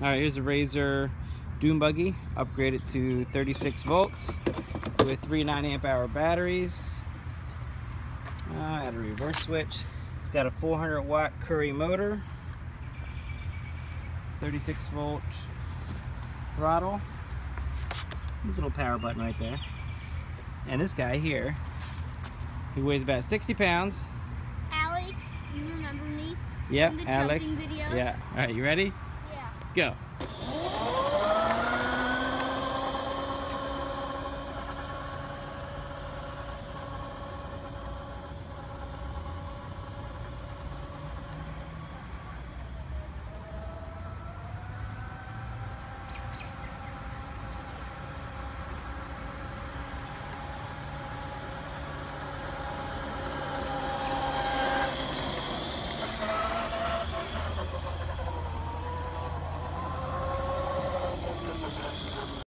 All right, here's a Razor Dune Buggy, upgraded to 36 volts with three 9 amp hour batteries. Uh, add a reverse switch. It's got a 400 watt Currie motor, 36 volt throttle, little power button right there. And this guy here, he weighs about 60 pounds. Alex, you remember me? Yep, From the Alex. videos? Yeah. All right, you ready? Go.